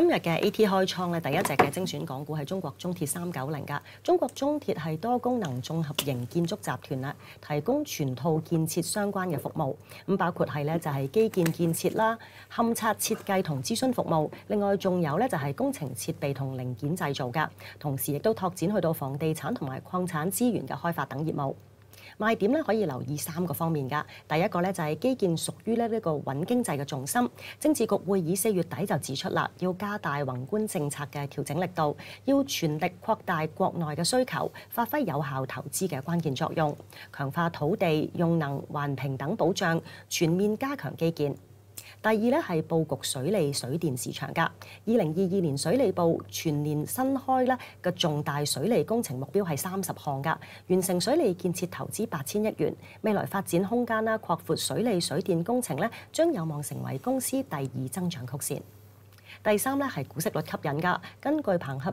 今日嘅 AT 開倉咧，第一隻嘅精選港股係中國中鐵三九零噶。中國中鐵係多功能綜合型建築集團啦，提供全套建設相關嘅服務，咁包括係咧就係基建建設啦、勘測設計同諮詢服務，另外仲有咧就係工程設備同零件製造噶，同時亦都拓展去到房地產同埋礦產資源嘅開發等業務。賣點咧可以留意三個方面㗎。第一個咧就係基建屬於咧呢個穩經濟嘅重心。政治局會議四月底就指出啦，要加大宏觀政策嘅調整力度，要全力擴大國內嘅需求，發揮有效投資嘅關鍵作用，強化土地、用能、環評等保障，全面加強基建。第二咧係佈局水利水電市場㗎。二零二二年水利部全年新開咧嘅重大水利工程目標係三十項㗎，完成水利建設投資八千億元。未來發展空間啦，擴闊水利水電工程咧，將有望成為公司第二增長曲線。第三咧係股息率吸引㗎，根據彭合。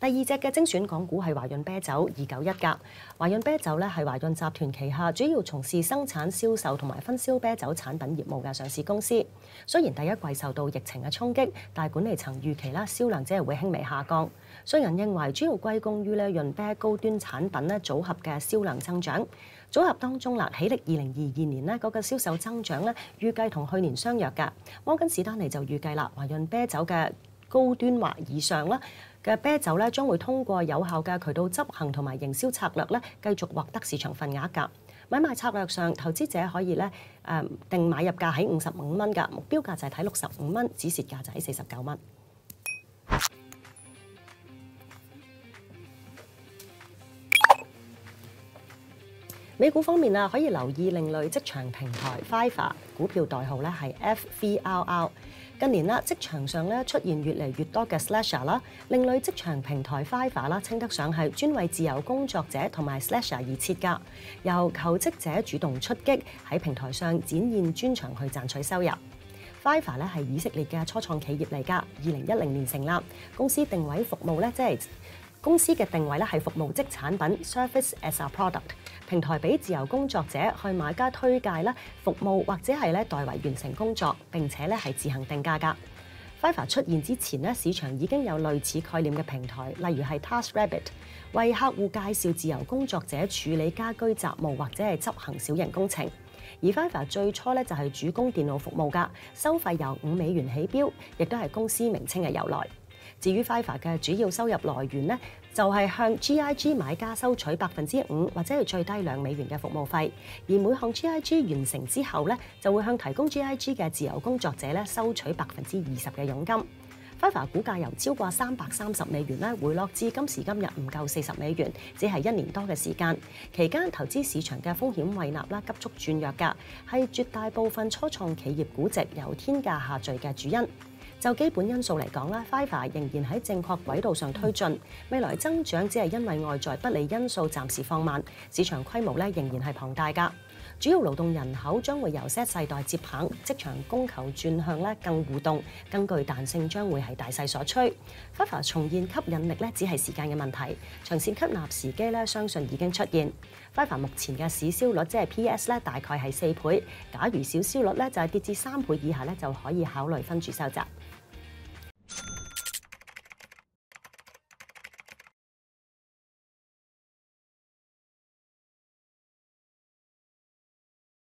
第二隻嘅精選港股係華潤啤酒二九一格。華潤啤酒咧係華潤集團旗下主要從事生產、銷售同埋分銷啤酒產品業務嘅上市公司。雖然第一季受到疫情嘅衝擊，但係管理層預期啦，銷量只係會輕微下降。商人認為主要歸功於咧潤啤高端產品咧組合嘅銷量增長。組合當中啦，喜力二零二二年咧嗰個銷售增長咧預計同去年相若㗎。摩根士丹尼就預計啦，華潤啤酒嘅高端或以上啦嘅啤酒咧，將會通過有效嘅渠道執行同埋營銷策略咧，繼續獲得市場份額噶。買賣策略上，投資者可以咧誒定買入價喺五十五蚊噶，目標價就係睇六十五蚊，止蝕價就喺四十九蚊。美股方面啊，可以留意另類職場平台 Fiverr，股票代號咧係 FVRR。近年啦，職場上咧出現越嚟越多嘅 slasher 啦，另類職場平台 Fiver 啦，稱得上係專為自由工作者同埋 slasher 而設噶，由求職者主動出擊喺平台上展現專長去賺取收入。Fiver 咧係以色列嘅初創企業嚟㗎，二零一零年成立，公司定位服務咧即係公司嘅定位咧係服務即產品 service as a product。平台俾自由工作者去買家推介啦，服務或者係咧代為完成工作，並且咧係自行定價㗎。Fiverr 出現之前咧，市場已經有類似概念嘅平台，例如係 TaskRabbit，為客戶介紹自由工作者處理家居雜務或者係執行小型工程。而 Fiverr 最初咧就係主攻電腦服務㗎，收費由五美元起標，亦都係公司名稱嘅由來。至於 Fiverr 嘅主要收入來源咧，就係向 GIG 買家收取百分之五或者係最低兩美元嘅服務費，而每項 GIG 完成之後咧，就會向提供 GIG 嘅自由工作者咧收取百分之二十嘅佣金。Fiverr 股價由超過三百三十美元咧回落至今時今日唔夠四十美元，只係一年多嘅時間。期間投資市場嘅風險胃納啦急速轉弱㗎，係絕大部分初創企業估值由天價下墜嘅主因。就基本因素嚟講啦，Fiverr 仍然喺正確軌道上推進，未來增長只係因為外在不利因素暫時放慢，市場規模咧仍然係龐大㗎。主要勞動人口將會由 Z 世代接棒，職場供求轉向咧更互動、更具彈性，將會係大勢所趨。Fiverr 重現吸引力咧只係時間嘅問題，長線吸納時機咧相信已經出現。Fiverr 目前嘅市銷率即係 PS 咧大概係四倍，假如小銷率咧就係跌至三倍以下咧就可以考慮分住收集。